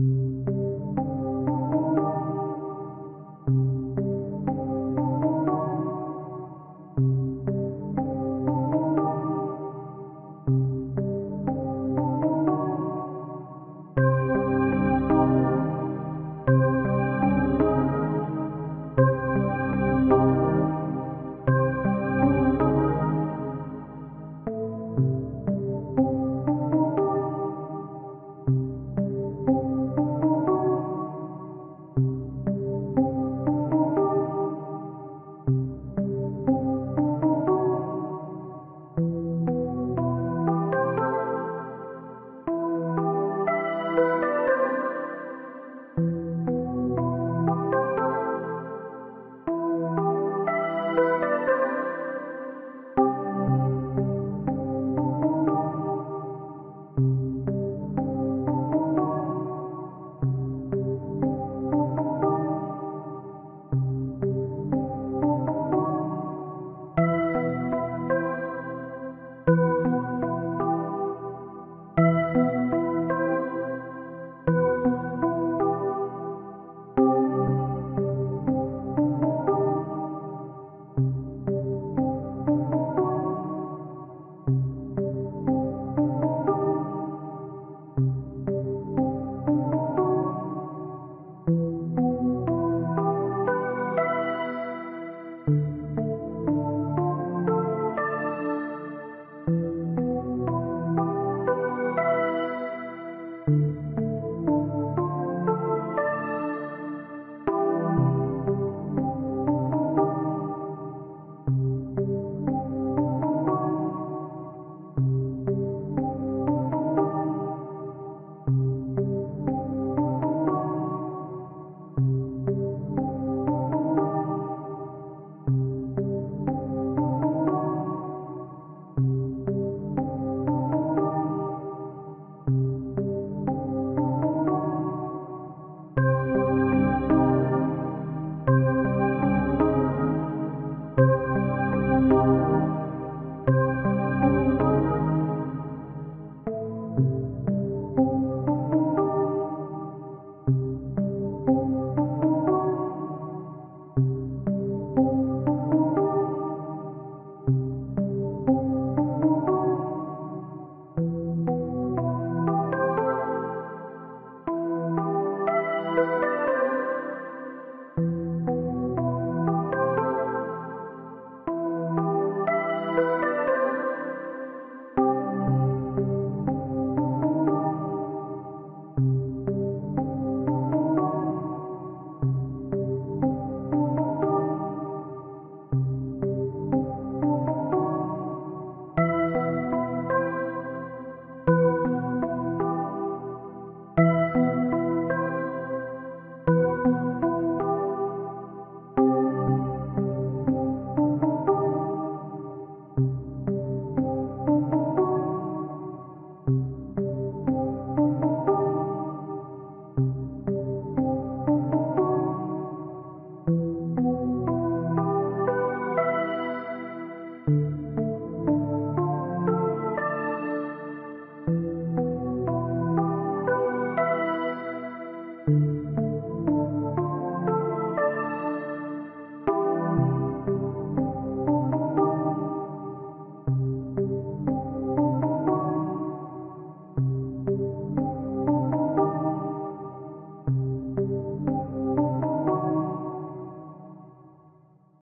you